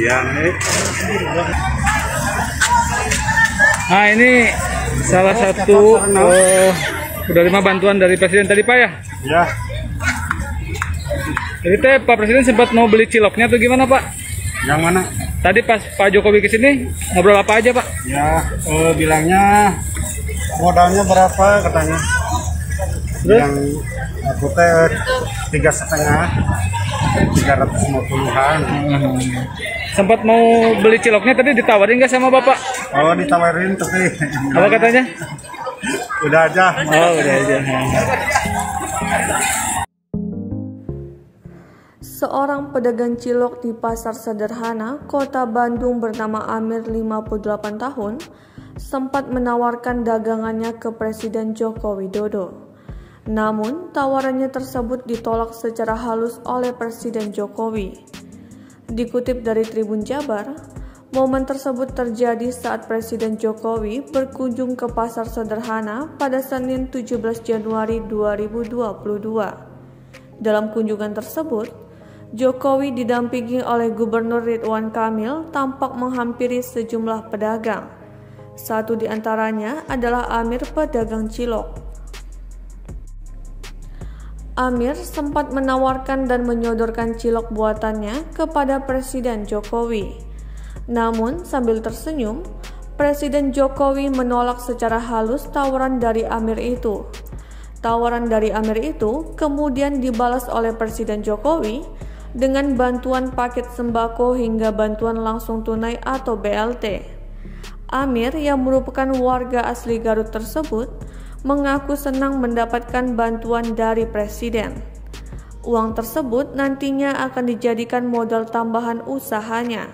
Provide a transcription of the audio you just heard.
Nih. Nah ini salah satu eh, lima bantuan dari Presiden tadi Pak ya. Ya, Jadi teh Pak Presiden sempat mau beli ciloknya tuh gimana Pak? yang mana? Tadi pas Pak Jokowi ke sini ngobrol apa aja Pak? Ya, oh, bilangnya modalnya berapa katanya? Terus? Yang aku teh tiga setengah, tiga ratus lima puluhan. Sempat mau beli ciloknya tadi ditawarin nggak sama Bapak? Oh, ditawarin tapi Apa katanya? udah aja. Oh udah aja. Seorang pedagang cilok di pasar sederhana kota Bandung bernama Amir 58 tahun sempat menawarkan dagangannya ke Presiden Joko Widodo. Namun, tawarannya tersebut ditolak secara halus oleh Presiden Jokowi. Dikutip dari Tribun Jabar, momen tersebut terjadi saat Presiden Jokowi berkunjung ke pasar sederhana pada Senin 17 Januari 2022. Dalam kunjungan tersebut, Jokowi didampingi oleh Gubernur Ridwan Kamil tampak menghampiri sejumlah pedagang. Satu di antaranya adalah Amir pedagang cilok. Amir sempat menawarkan dan menyodorkan cilok buatannya kepada Presiden Jokowi. Namun sambil tersenyum, Presiden Jokowi menolak secara halus tawaran dari Amir itu. Tawaran dari Amir itu kemudian dibalas oleh Presiden Jokowi dengan bantuan paket sembako hingga bantuan langsung tunai atau BLT. Amir yang merupakan warga asli Garut tersebut mengaku senang mendapatkan bantuan dari presiden. Uang tersebut nantinya akan dijadikan modal tambahan usahanya.